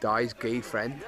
Di's gay friend.